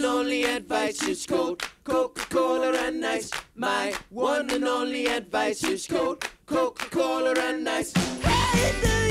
and only advice is cold Coca-Cola and ice. My one and only advice is cold Coca-Cola and ice. Hey,